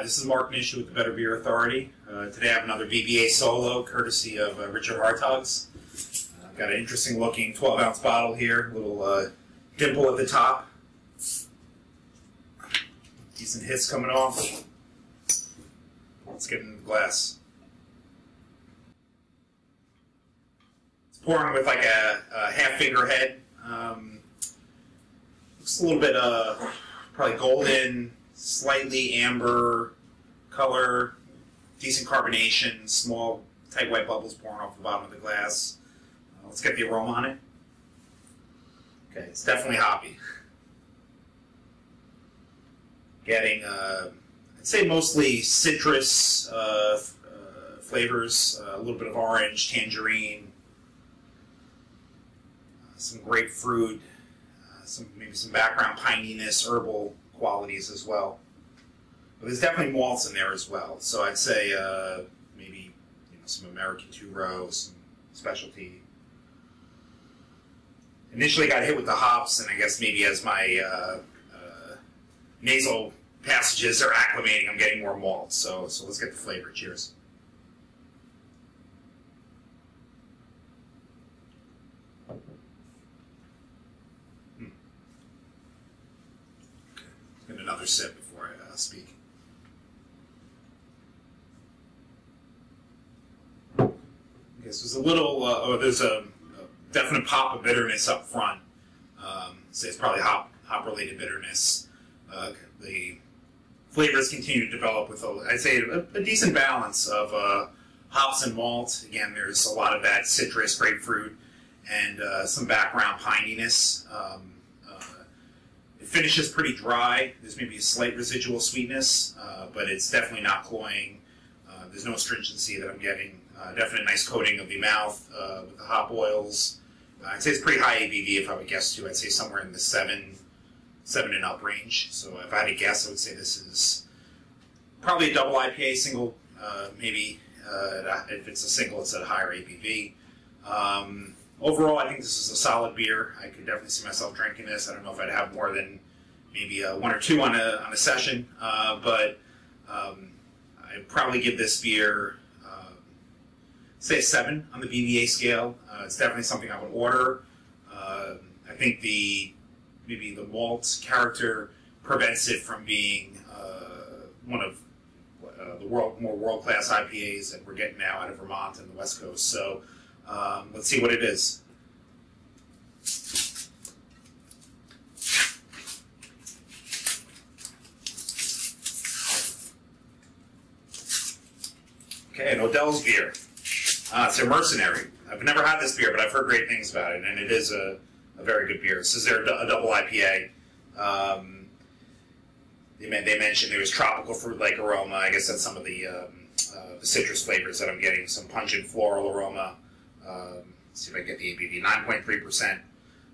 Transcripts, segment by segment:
Hi, this is Mark Nish with the Better Beer Authority. Uh, today I have another BBA solo, courtesy of uh, Richard Hartogs. Uh, I've got an interesting looking 12 ounce bottle here, little uh, dimple at the top. Decent hiss coming off. Let's get into the glass. It's pouring with like a, a half finger head. Um, looks a little bit, uh, probably golden, slightly amber color, decent carbonation, small tight white bubbles pouring off the bottom of the glass. Uh, let's get the aroma on it. Okay, it's definitely hoppy. Getting, uh, I'd say mostly citrus uh, uh, flavors, uh, a little bit of orange, tangerine, uh, some grapefruit, some maybe some background pininess, herbal qualities as well. But there's definitely malts in there as well. So I'd say uh, maybe you know, some American two row, some specialty. Initially got hit with the hops, and I guess maybe as my uh, uh, nasal passages are acclimating, I'm getting more malt. So so let's get the flavor. Cheers. Get another sip before I uh, speak. Okay, so there's a little, uh, oh, there's a, a definite pop of bitterness up front. Um, so it's probably hop hop related bitterness. Uh, the flavors continue to develop with, a, I'd say, a, a decent balance of uh, hops and malt. Again, there's a lot of that citrus, grapefruit, and uh, some background pininess. Um, it finishes pretty dry. There's maybe a slight residual sweetness, uh, but it's definitely not cloying. Uh, there's no astringency that I'm getting. Uh, definitely nice coating of the mouth uh, with the hop oils. Uh, I'd say it's pretty high ABV if I would guess to. I'd say somewhere in the seven, seven and up range. So if I had to guess, I would say this is probably a double IPA, single uh, maybe. If it's a single, it's at a higher ABV. Um, overall, I think this is a solid beer. I could definitely see myself drinking this. I don't know if I'd have more than maybe uh, one or two on a on a session, uh, but um, I'd probably give this beer um, say a seven on the BBA scale. Uh, it's definitely something I would order. Uh, I think the maybe the malt character prevents it from being uh, one of uh, the world more world class IPAs that we're getting now out of Vermont and the West Coast. So um, let's see what it is. Okay, an Odell's beer. Uh, it's a Myrcenary. I've never had this beer, but I've heard great things about it, and it is a, a very good beer. This is their a double IPA. Um, they, they mentioned there was tropical fruit-like aroma. I guess that's some of the, um, uh, the citrus flavors that I'm getting. Some pungent floral aroma. Um, see if I can get the ABV. 9.3%.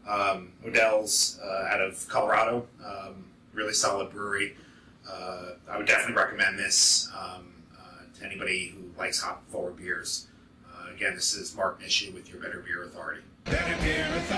Um, Odell's uh, out of Colorado. Um, really solid brewery. Uh, I would definitely recommend this um, uh, to anybody who likes hop forward beers. Uh, again, this is Mark Nishi with your Better Beer Authority. Better Beer Authority.